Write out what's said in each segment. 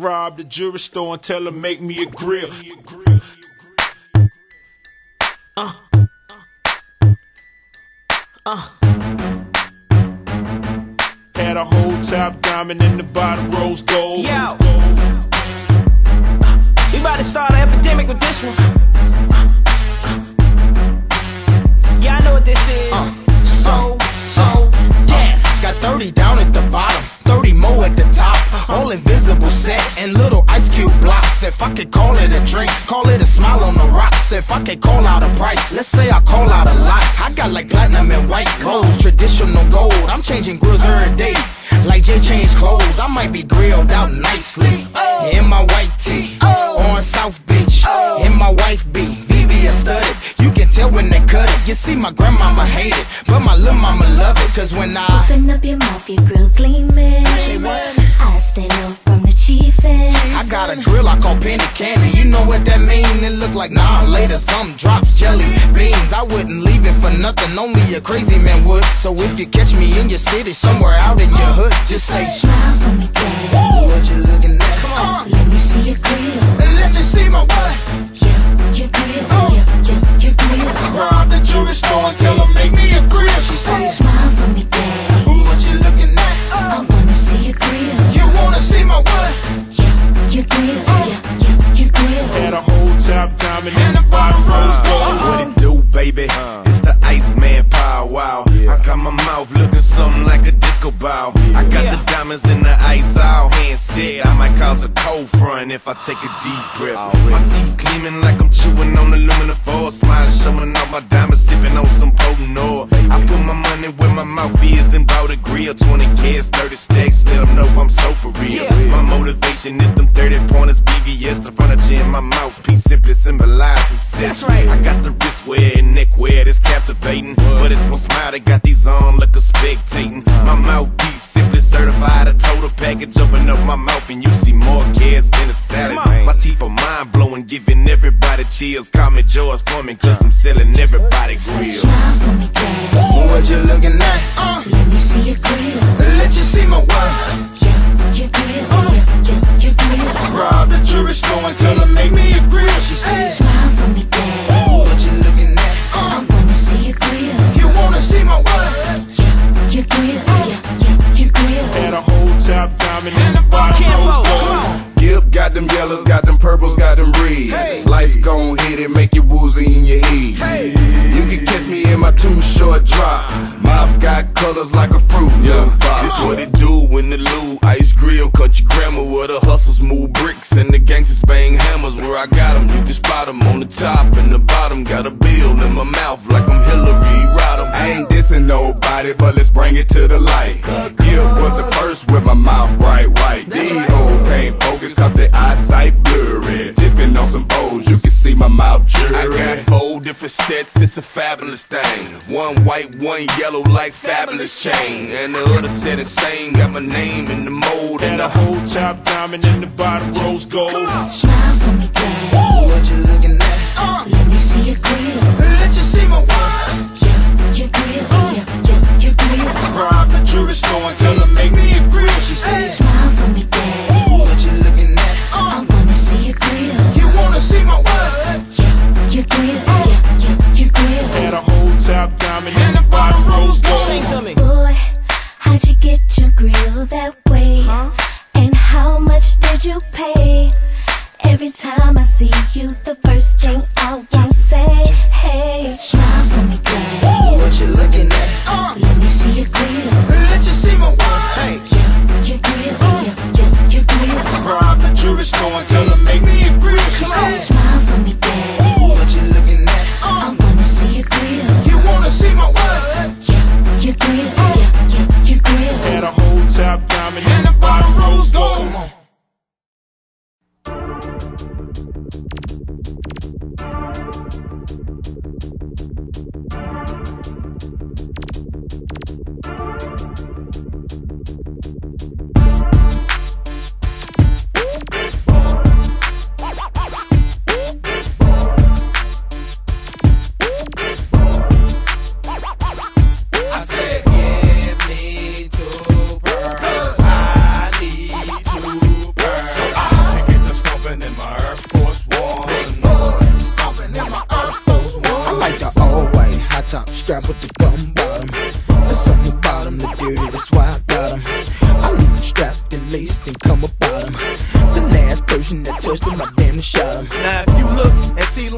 rob the jewelry store and tell her make me a grill. Uh. Uh. Had a whole top diamond in the bottom rose gold. Yo. We about to start an epidemic with this one. Yeah, I know what this is. Uh. so, so, death. Got 30 down at the bottom, 30 more at the top. All invisible set and little ice cube blocks. If I could call it a drink, call it a smile on the rocks. If I could call out a price, let's say I call out a lot. I got like platinum and white gold, traditional gold. I'm changing grills every day. Like Jay changed clothes, I might be grilled out nicely. In my white tee, on South Beach. In my wife beat, VVS studded. You can tell when they cut it. You see, my grandmama hate it, but my little mama love it. Cause when I Open up your mouth, your grill gleaming. Say what? I stay low from the chiefin'. I got a grill I call penny candy. You know what that mean? It look like nah later. Some drops jelly beans. I wouldn't leave it for nothing. Only a crazy man would. So if you catch me in your city, somewhere out in your hood, just say. Smile for me, daddy. Diamond in the bottom rose gold. What it do, baby? Uh. It's the Iceman Paul Wall. My mouth looking something like a disco ball. I got Yeah. the diamonds in the ice all hand set. I might cause a cold front if I take a deep breath. My teeth gleaming like I'm chewing on aluminum foil. Smiling, showing off my diamonds, sipping on some potent oil. I put my money where my mouth is and bought a grill. 20 kids, 30 stacks, let 'em know I'm so for real. Yeah. My motivation is them 30 pointers, VVS, the furniture in my mouthpiece simply symbolize success. That's right. I got the wristwear and neckwear that's captivating. But it's my smile that got these on like a spectating. My mouthpiece simply certified a total package. Open up my mouth and you see more kids than a salad. My teeth are mind blowing, giving everybody chills. Call me George Foreman, cause I'm selling everybody grills. Smile for me, daddy. What you looking at? Uh. Let me see your grill. Let you see my what? Yeah, your grill. Colors like a fruit. Yeah, This what it do when the Lou Ice Grill Country Grammar where the hustlers move bricks and the gangsters bang hammers Where I got 'em, you can spot 'em on the top and the bottom Got a bill in my mouth like I'm Hillary Rodham I ain't dissing nobody, but let's bring it to the light. Gill was the first with my mouth bright white. These hoes can't focus cause their eyesight blurry. You can see my I got four different sets, it's a fabulous thing. One white, one yellow, like fabulous chain. And the other set is same, got my name in the mold Had and the whole top diamond in the bottom rose gold. Smile for me, daddy. What you looking at? Uh. Let me see your grill. Let you see my what? Yeah, your grill. Uh. Yeah, yeah, your grill. Rob the jewelry store and tell her make me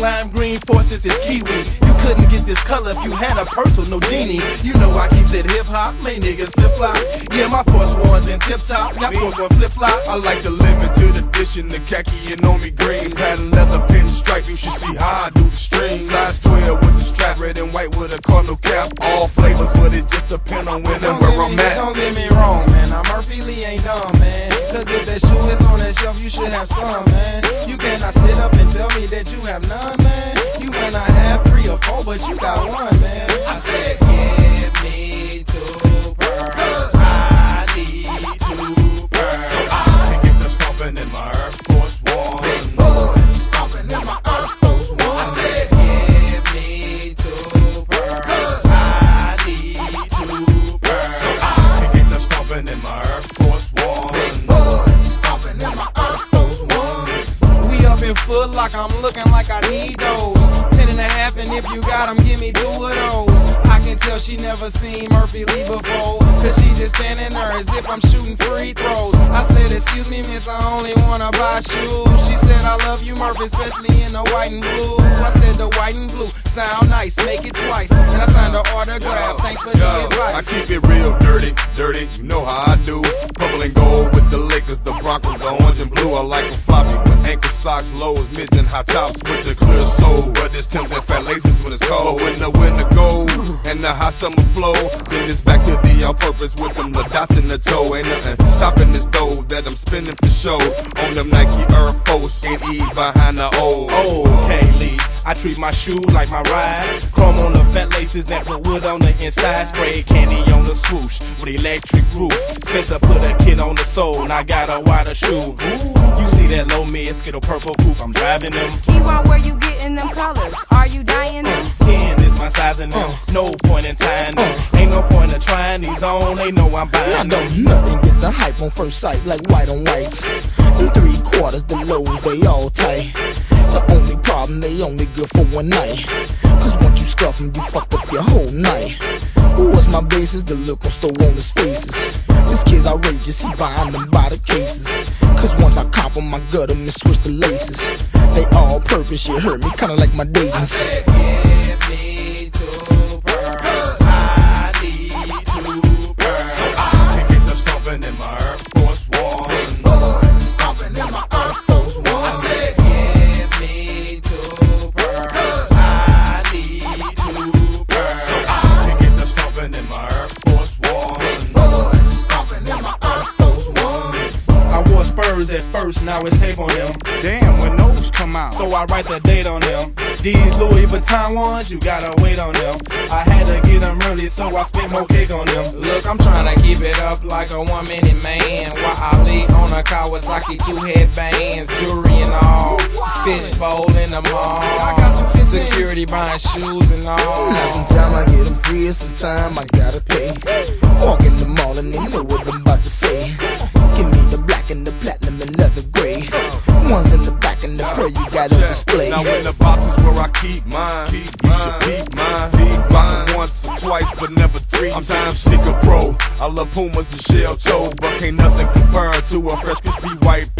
lime green forces is kiwi, you couldn't get this color if you had a purse or no genie. You know I keeps it hip hop, man niggas flip flop. Yeah, my force ones in tip top, got force one flip flop. I like to live into the limited edition, the khaki and on me green. Patent leather pin stripe, you should see how I do the string. Size 12 with the strap, red and white with a cardinal cap. All flavors, but it just depend on when and Don't where I'm me- at. Don't get me wrong, man. I'm Murphy Lee ain't dumb, man. Cause if that shoe is on that shelf, you should have some, man. Have none, man. You might not have three or four, but you got one, like I'm looking like I need those. Ten and a half, and if you got 'em, give me two of those. I can tell she never seen Murphy Lee before. Cause she just standing there as if I'm shooting free throws. I said, Excuse me, miss, I only wanna buy shoes. She said, I love you, Murphy, especially in the white and blue. I said, The white and blue sound nice, make it twice. And I signed an autograph, thanks for the Yo, advice. I keep it real dirty, dirty, you know how I do. Purple and gold with the Lakers, the Broncos, the orange and blue. I like them floppy ankle socks, lows, mids, and high tops with a clear soul. But it's Tim's and fat laces when it's cold. When the winter gold and the hot summer flow, then it's back to the on purpose with them the dots in the toe. Ain't nothing stopping this dough that I'm spending for show. On them Nike Air Force and E behind the O. Okay, Lee. I treat my shoe like my ride. Chrome on the fat laces and put wood on the inside. Spray candy on the swoosh with electric roof. Spencer put a kid on the sole and I got a wider shoe. You see that low mid skittle purple coupe? I'm driving them. Keyword, where you getting them colors? Are you dying them? Ten is my size in them. Uh. No point in tying them. Uh. Ain't no point in trying these on. They know I'm buying them. don't nothing get the hype on first sight like white on whites. In three quarters, the lows they all tight. The only problem, they only good for one night. Cause once you scuff 'em, you fucked up your whole night. Who was my basis? The look on store on his faces. This kid's outrageous, he buying them by the cases. Cause once I cop 'em, I gut 'em and switch the laces. They all purpose, you hurt me, kinda like my datings. First, now it's tape on them. Damn, when those come out. So I write the date on them. These Louis Vuitton ones, you gotta wait on them. I had to get them early, so I spent more cake on them. Look, I'm trying to keep it up like a one minute man. While Ali on a Kawasaki, two headbands, jewelry and all. Fishbowl in the mall. I got some security buying shoes and all. Now sometime I get them free and sometime I gotta pay. Walk in the mall and they know what I'm about to say. The platinum gray. Ones in the back and the pearl you got on display. Now in the boxes where I keep mine, keep you should peep mine. Peep mine once or twice, but never three. I'm time sneaker pro. I love Pumas and shell toes, but can't nothing compare to a fresh crispy white